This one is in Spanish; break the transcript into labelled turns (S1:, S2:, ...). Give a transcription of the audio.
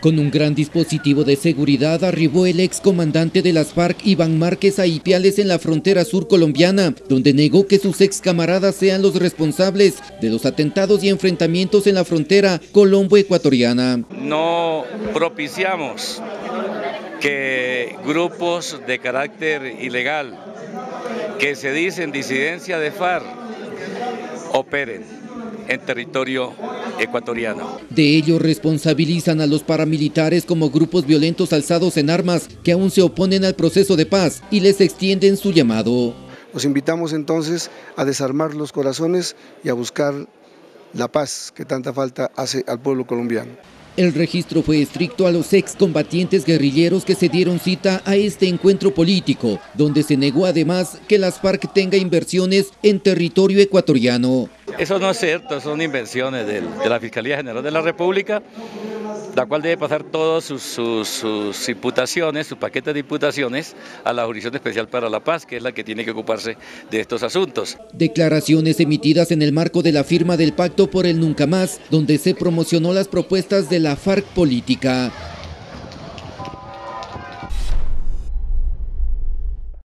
S1: Con un gran dispositivo de seguridad arribó el excomandante de las FARC, Iván Márquez, a Ipiales en la frontera sur colombiana, donde negó que sus ex camaradas sean los responsables de los atentados y enfrentamientos en la frontera colombo-ecuatoriana.
S2: No propiciamos que grupos de carácter ilegal que se dicen disidencia de FARC operen en territorio ecuatoriano.
S1: De ello responsabilizan a los paramilitares como grupos violentos alzados en armas que aún se oponen al proceso de paz y les extienden su llamado.
S3: Los invitamos entonces a desarmar los corazones y a buscar la paz que tanta falta hace al pueblo colombiano.
S1: El registro fue estricto a los excombatientes guerrilleros que se dieron cita a este encuentro político, donde se negó además que las FARC tenga inversiones en territorio ecuatoriano.
S2: Eso no es cierto, son invenciones de la Fiscalía General de la República, la cual debe pasar todas sus, imputaciones, su paquete de imputaciones a la Jurisdicción Especial para la Paz, que es la que tiene que ocuparse de estos asuntos.
S1: Declaraciones emitidas en el marco de la firma del Pacto por el Nunca Más, donde se promocionó las propuestas de la FARC política.